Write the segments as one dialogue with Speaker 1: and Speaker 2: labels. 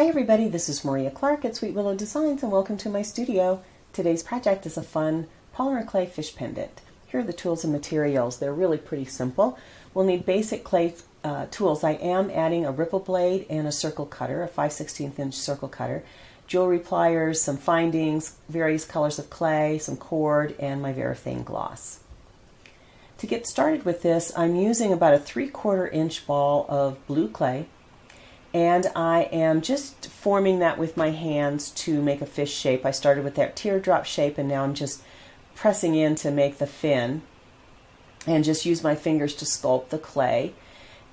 Speaker 1: Hi everybody, this is Maria Clark at Sweet Willow Designs and welcome to my studio. Today's project is a fun polymer clay fish pendant. Here are the tools and materials. They're really pretty simple. We'll need basic clay uh, tools. I am adding a ripple blade and a circle cutter, a 5 16 inch circle cutter, jewelry pliers, some findings, various colors of clay, some cord, and my Varathane gloss. To get started with this, I'm using about a 3 quarter inch ball of blue clay and I am just forming that with my hands to make a fish shape. I started with that teardrop shape and now I'm just pressing in to make the fin and just use my fingers to sculpt the clay.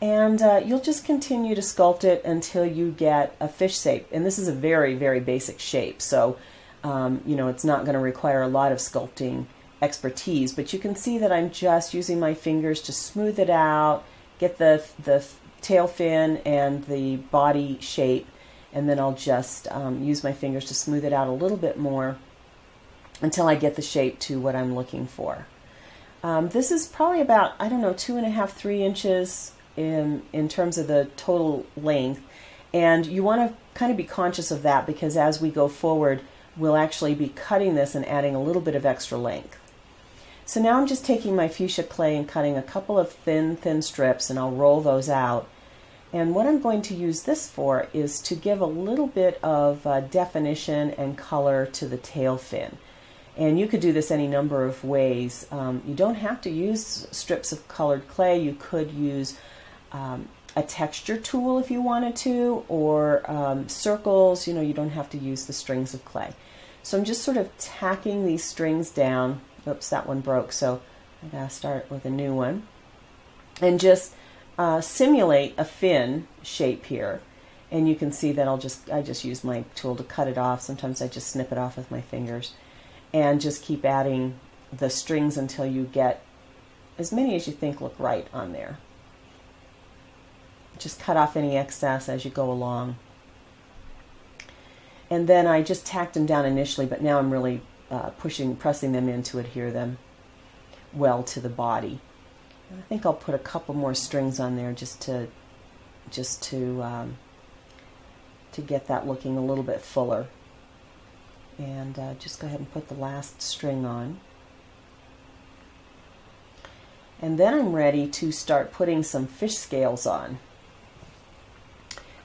Speaker 1: And uh, you'll just continue to sculpt it until you get a fish shape. And this is a very, very basic shape. So, um, you know, it's not going to require a lot of sculpting expertise, but you can see that I'm just using my fingers to smooth it out, get the, the tail fin and the body shape and then I'll just um, use my fingers to smooth it out a little bit more until I get the shape to what I'm looking for. Um, this is probably about, I don't know, two and a half, three inches in, in terms of the total length. And you want to kind of be conscious of that because as we go forward, we'll actually be cutting this and adding a little bit of extra length. So now I'm just taking my fuchsia clay and cutting a couple of thin, thin strips and I'll roll those out. And what I'm going to use this for is to give a little bit of uh, definition and color to the tail fin. And you could do this any number of ways. Um, you don't have to use strips of colored clay. You could use um, a texture tool if you wanted to, or um, circles. You know, you don't have to use the strings of clay. So I'm just sort of tacking these strings down Oops, that one broke, so I gotta start with a new one. And just uh, simulate a fin shape here. And you can see that I'll just, I just use my tool to cut it off. Sometimes I just snip it off with my fingers. And just keep adding the strings until you get as many as you think look right on there. Just cut off any excess as you go along. And then I just tacked them down initially, but now I'm really uh, pushing, pressing them in to adhere them well to the body. I think I'll put a couple more strings on there just to, just to, um, to get that looking a little bit fuller. And uh, just go ahead and put the last string on. And then I'm ready to start putting some fish scales on.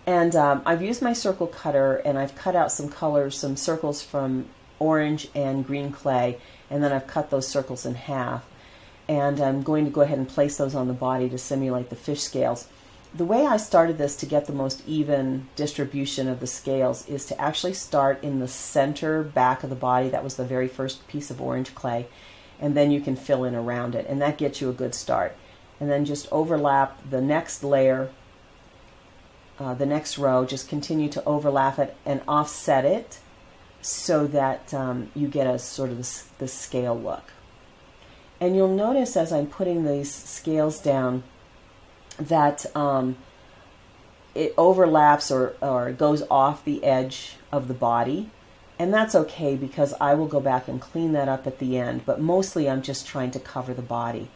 Speaker 1: And um, I've used my circle cutter and I've cut out some colors, some circles from orange and green clay, and then I've cut those circles in half. And I'm going to go ahead and place those on the body to simulate the fish scales. The way I started this to get the most even distribution of the scales is to actually start in the center back of the body. That was the very first piece of orange clay. And then you can fill in around it. And that gets you a good start. And then just overlap the next layer, uh, the next row, just continue to overlap it and offset it so that um, you get a sort of the, the scale look. And you'll notice as I'm putting these scales down that um, it overlaps or, or goes off the edge of the body. And that's okay because I will go back and clean that up at the end. But mostly I'm just trying to cover the body.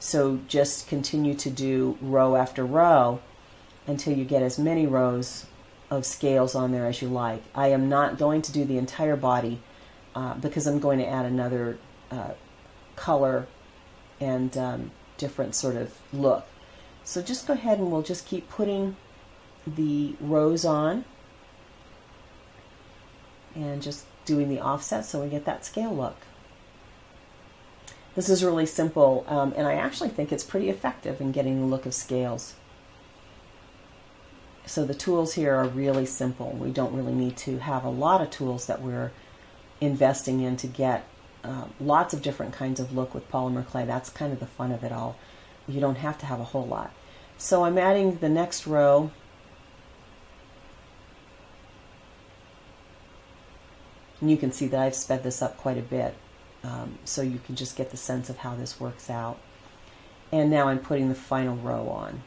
Speaker 1: So just continue to do row after row until you get as many rows of scales on there as you like. I am not going to do the entire body uh, because I'm going to add another uh, color and um, different sort of look. So just go ahead and we'll just keep putting the rows on and just doing the offset so we get that scale look. This is really simple um, and I actually think it's pretty effective in getting the look of scales. So the tools here are really simple. We don't really need to have a lot of tools that we're investing in to get uh, lots of different kinds of look with polymer clay. That's kind of the fun of it all. You don't have to have a whole lot. So I'm adding the next row And you can see that I've sped this up quite a bit um, so you can just get the sense of how this works out. And now I'm putting the final row on.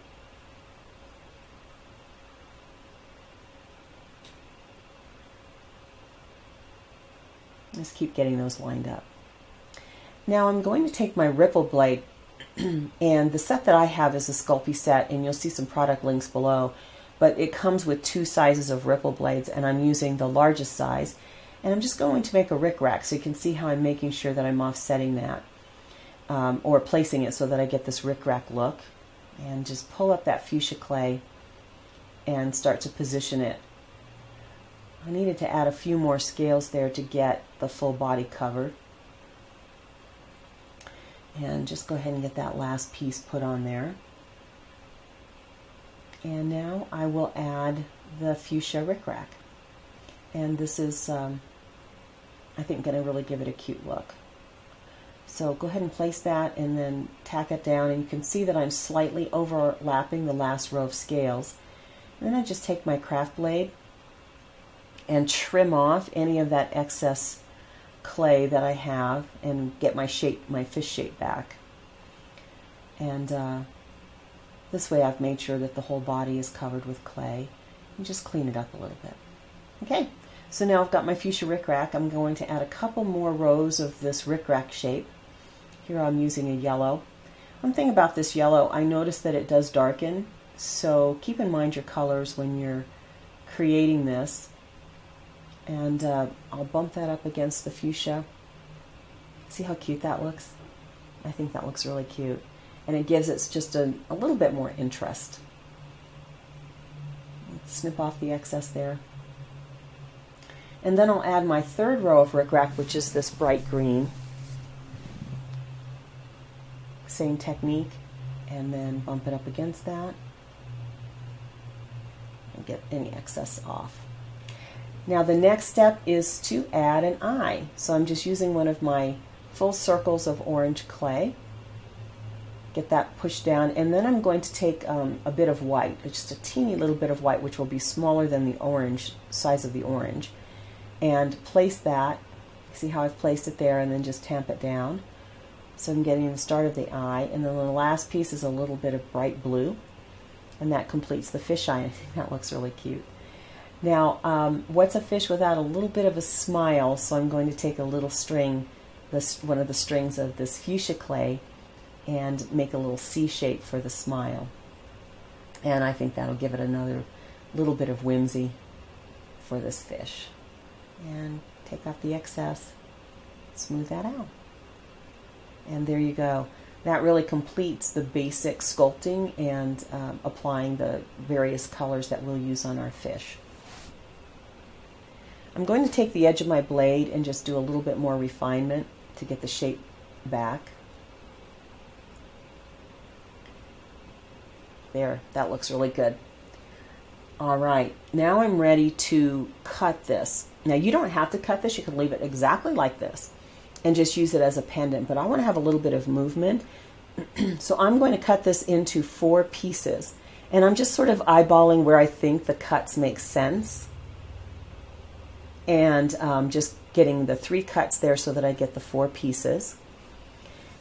Speaker 1: Just keep getting those lined up. Now I'm going to take my ripple blade and the set that I have is a Sculpey set and you'll see some product links below. but it comes with two sizes of ripple blades and I'm using the largest size and I'm just going to make a rickrack so you can see how I'm making sure that I'm offsetting that um, or placing it so that I get this rickrack look and just pull up that fuchsia clay and start to position it. I needed to add a few more scales there to get the full body covered. And just go ahead and get that last piece put on there. And now I will add the fuchsia rickrack. And this is, um, I think, going to really give it a cute look. So go ahead and place that and then tack it down. And you can see that I'm slightly overlapping the last row of scales. And then I just take my craft blade and trim off any of that excess clay that I have and get my shape, my fish shape back. And uh, this way I've made sure that the whole body is covered with clay and just clean it up a little bit. Okay, so now I've got my fuchsia rickrack. I'm going to add a couple more rows of this rickrack shape. Here I'm using a yellow. One thing about this yellow, I notice that it does darken, so keep in mind your colors when you're creating this. And uh, I'll bump that up against the fuchsia. See how cute that looks? I think that looks really cute and it gives it just a, a little bit more interest. Snip off the excess there. And then I'll add my third row of rickrack, which is this bright green. Same technique, and then bump it up against that and get any excess off. Now the next step is to add an eye. So I'm just using one of my full circles of orange clay get that pushed down, and then I'm going to take um, a bit of white, just a teeny little bit of white, which will be smaller than the orange, size of the orange, and place that, see how I've placed it there, and then just tamp it down. So I'm getting the start of the eye, and then the last piece is a little bit of bright blue, and that completes the fish eye. I think that looks really cute. Now, um, what's a fish without a little bit of a smile? So I'm going to take a little string, this one of the strings of this fuchsia clay, and make a little C shape for the smile. And I think that'll give it another little bit of whimsy for this fish. And take off the excess, smooth that out. And there you go. That really completes the basic sculpting and um, applying the various colors that we'll use on our fish. I'm going to take the edge of my blade and just do a little bit more refinement to get the shape back. There, that looks really good. All right, now I'm ready to cut this. Now you don't have to cut this, you can leave it exactly like this and just use it as a pendant, but I want to have a little bit of movement. so I'm going to cut this into four pieces and I'm just sort of eyeballing where I think the cuts make sense and um, just getting the three cuts there so that I get the four pieces.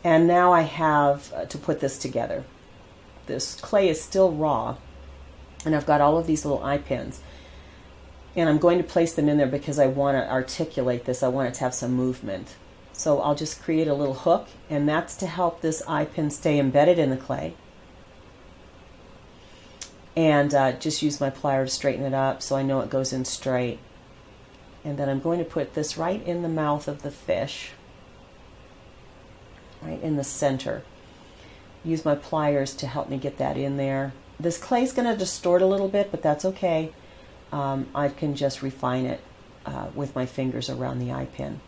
Speaker 1: And now I have uh, to put this together this clay is still raw and I've got all of these little eye pins and I'm going to place them in there because I want to articulate this. I want it to have some movement. So I'll just create a little hook and that's to help this eye pin stay embedded in the clay. And uh, just use my plier to straighten it up so I know it goes in straight. And then I'm going to put this right in the mouth of the fish, right in the center use my pliers to help me get that in there. This clay is going to distort a little bit, but that's okay. Um, I can just refine it uh, with my fingers around the eye pin.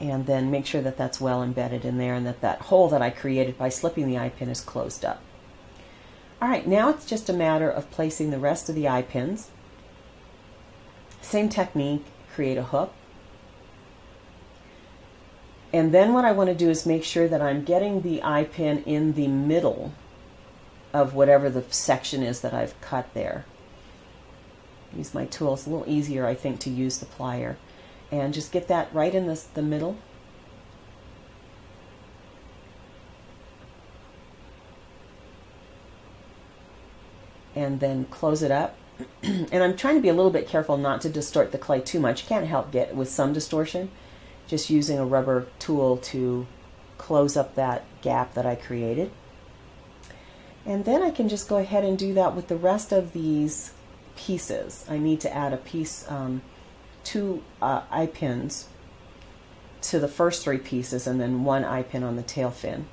Speaker 1: And then make sure that that's well embedded in there and that that hole that I created by slipping the eye pin is closed up. All right, now it's just a matter of placing the rest of the eye pins. Same technique, create a hook, and then what I want to do is make sure that I'm getting the eye pin in the middle of whatever the section is that I've cut there. Use my tool. It's a little easier, I think, to use the plier. And just get that right in the, the middle. And then close it up. and I'm trying to be a little bit careful not to distort the clay too much. You can't help get with some distortion just using a rubber tool to close up that gap that I created. And then I can just go ahead and do that with the rest of these pieces. I need to add a piece, um, two uh, eye pins to the first three pieces and then one eye pin on the tail fin.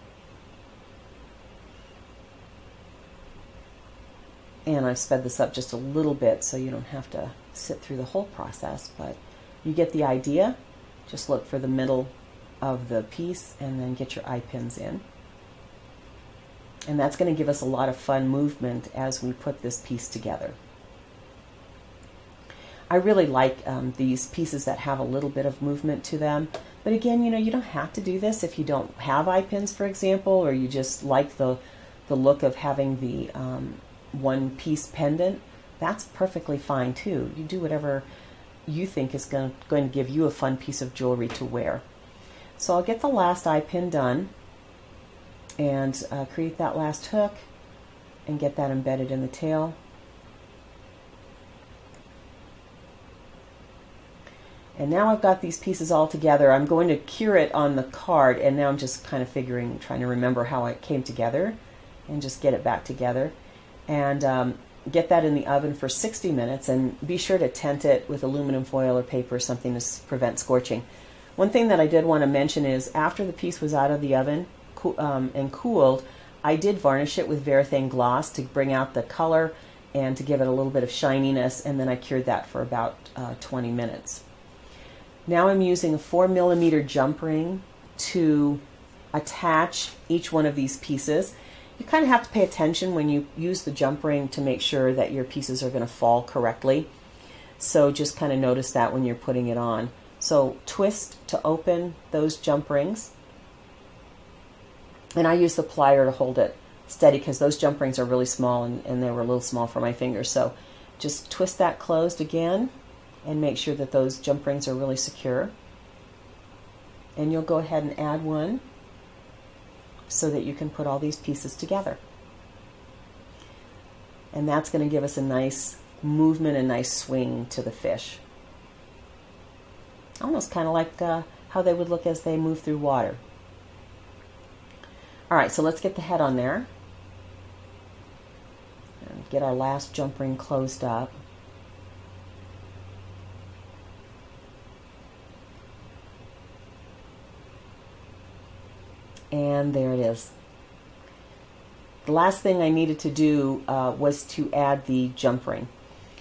Speaker 1: And I've sped this up just a little bit so you don't have to sit through the whole process, but you get the idea. Just look for the middle of the piece and then get your eye pins in. And that's going to give us a lot of fun movement as we put this piece together. I really like um, these pieces that have a little bit of movement to them. But again, you know, you don't have to do this if you don't have eye pins, for example, or you just like the, the look of having the um, one piece pendant. That's perfectly fine too. You do whatever you think is going, going to give you a fun piece of jewelry to wear. So I'll get the last eye pin done and uh, create that last hook and get that embedded in the tail. And now I've got these pieces all together. I'm going to cure it on the card, and now I'm just kind of figuring, trying to remember how it came together and just get it back together. And um, get that in the oven for 60 minutes, and be sure to tent it with aluminum foil or paper, or something to prevent scorching. One thing that I did want to mention is after the piece was out of the oven um, and cooled, I did varnish it with Varathane gloss to bring out the color and to give it a little bit of shininess, and then I cured that for about uh, 20 minutes. Now I'm using a 4 millimeter jump ring to attach each one of these pieces. You kind of have to pay attention when you use the jump ring to make sure that your pieces are going to fall correctly. So just kind of notice that when you're putting it on. So twist to open those jump rings. And I use the plier to hold it steady because those jump rings are really small and, and they were a little small for my fingers. So just twist that closed again and make sure that those jump rings are really secure. And you'll go ahead and add one so that you can put all these pieces together. And that's going to give us a nice movement, a nice swing to the fish. Almost kind of like uh, how they would look as they move through water. All right, so let's get the head on there. And get our last jump ring closed up. And there it is. The last thing I needed to do uh, was to add the jump ring.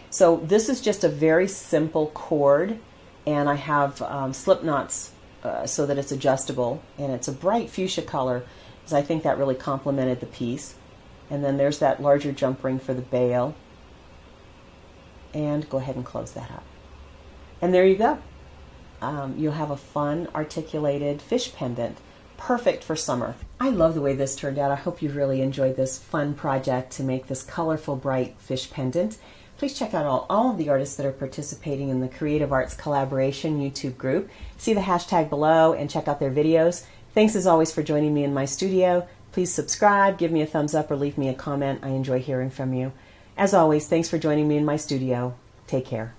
Speaker 1: So this is just a very simple cord and I have um, slip knots uh, so that it's adjustable and it's a bright fuchsia color because I think that really complemented the piece. And then there's that larger jump ring for the bail. And go ahead and close that up. And there you go. Um, you'll have a fun articulated fish pendant perfect for summer. I love the way this turned out. I hope you really enjoyed this fun project to make this colorful, bright fish pendant. Please check out all, all of the artists that are participating in the Creative Arts Collaboration YouTube group. See the hashtag below and check out their videos. Thanks as always for joining me in my studio. Please subscribe, give me a thumbs up, or leave me a comment. I enjoy hearing from you. As always, thanks for joining me in my studio. Take care.